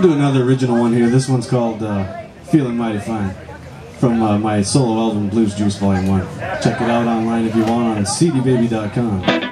do another original one here. This one's called uh, Feeling Mighty Fine from uh, my solo album Blues Juice Volume 1. Check it out online if you want on cdbaby.com.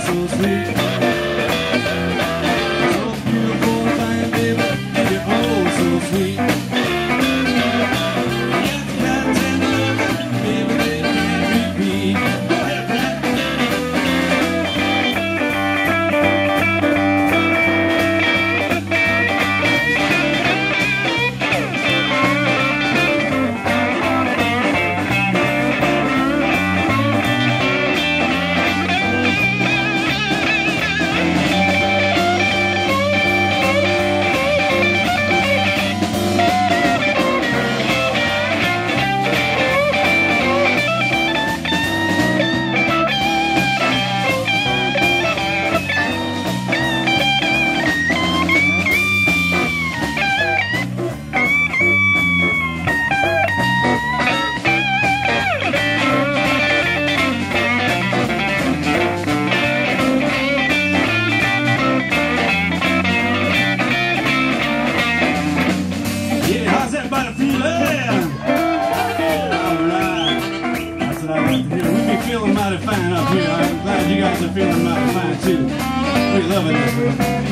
Zuzu. mighty fine up here. I'm glad you guys are feeling mighty fine too. We're loving this.